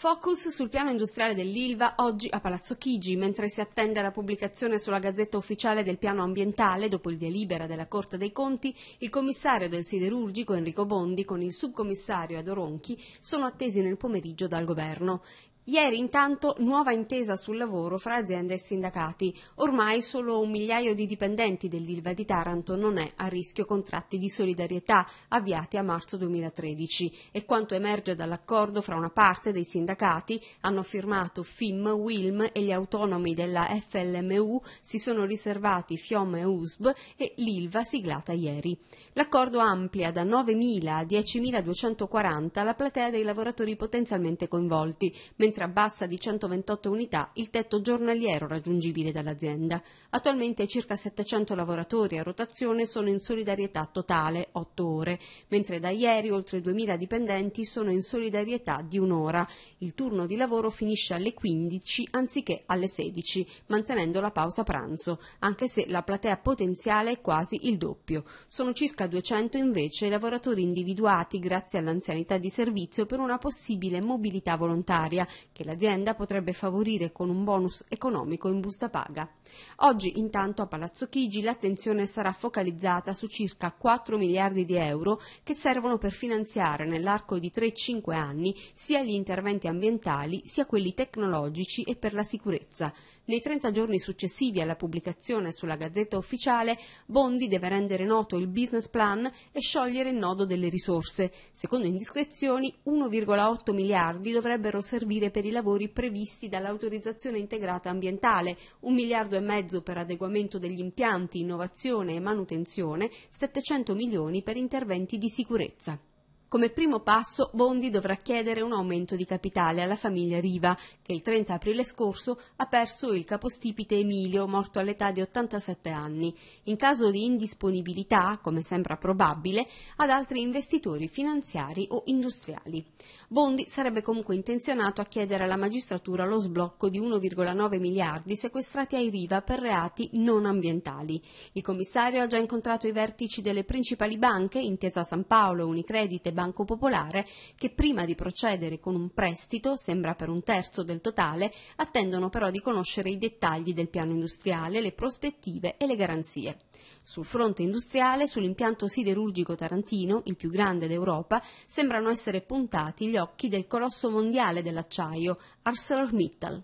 Focus sul piano industriale dell'Ilva oggi a Palazzo Chigi, mentre si attende la pubblicazione sulla Gazzetta Ufficiale del piano ambientale dopo il via libera della Corte dei Conti, il commissario del siderurgico Enrico Bondi con il subcommissario Adoronchi sono attesi nel pomeriggio dal governo. Ieri intanto nuova intesa sul lavoro fra aziende e sindacati. Ormai solo un migliaio di dipendenti dell'Ilva di Taranto non è a rischio contratti di solidarietà avviati a marzo 2013 e quanto emerge dall'accordo fra una parte dei sindacati hanno firmato FIM, WILM e gli autonomi della FLMU si sono riservati FIOM e USB e l'Ilva siglata ieri. L'accordo amplia da 9.000 a 10.240 la platea dei lavoratori potenzialmente coinvolti, mentre abbassa di 128 unità il tetto giornaliero raggiungibile dall'azienda. Attualmente circa 700 lavoratori a rotazione sono in solidarietà totale 8 ore, mentre da ieri oltre 2000 dipendenti sono in solidarietà di un'ora. Il turno di lavoro finisce alle 15 anziché alle 16, mantenendo la pausa pranzo, anche se la platea potenziale è quasi il doppio. Sono circa 200 invece i lavoratori individuati grazie all'anzianità di servizio per una possibile mobilità volontaria che l'azienda potrebbe favorire con un bonus economico in busta paga. Oggi intanto a Palazzo Chigi l'attenzione sarà focalizzata su circa 4 miliardi di euro che servono per finanziare nell'arco di 3-5 anni sia gli interventi ambientali sia quelli tecnologici e per la sicurezza. Nei 30 giorni successivi alla pubblicazione sulla Gazzetta Ufficiale, Bondi deve rendere noto il business plan e sciogliere il nodo delle risorse. Secondo indiscrezioni, 1,8 miliardi dovrebbero servire per i lavori previsti dall'autorizzazione integrata ambientale, un miliardo e mezzo per adeguamento degli impianti, innovazione e manutenzione, 700 milioni per interventi di sicurezza. Come primo passo Bondi dovrà chiedere un aumento di capitale alla famiglia Riva, che il 30 aprile scorso ha perso il capostipite Emilio, morto all'età di 87 anni. In caso di indisponibilità, come sembra probabile, ad altri investitori finanziari o industriali. Bondi sarebbe comunque intenzionato a chiedere alla magistratura lo sblocco di 1,9 miliardi sequestrati ai Riva per reati non ambientali. Il commissario ha già incontrato i vertici delle principali banche, Intesa San Paolo, Unicredit e Banco Popolare che prima di procedere con un prestito, sembra per un terzo del totale, attendono però di conoscere i dettagli del piano industriale, le prospettive e le garanzie. Sul fronte industriale, sull'impianto siderurgico tarantino, il più grande d'Europa, sembrano essere puntati gli occhi del colosso mondiale dell'acciaio, ArcelorMittal.